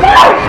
No!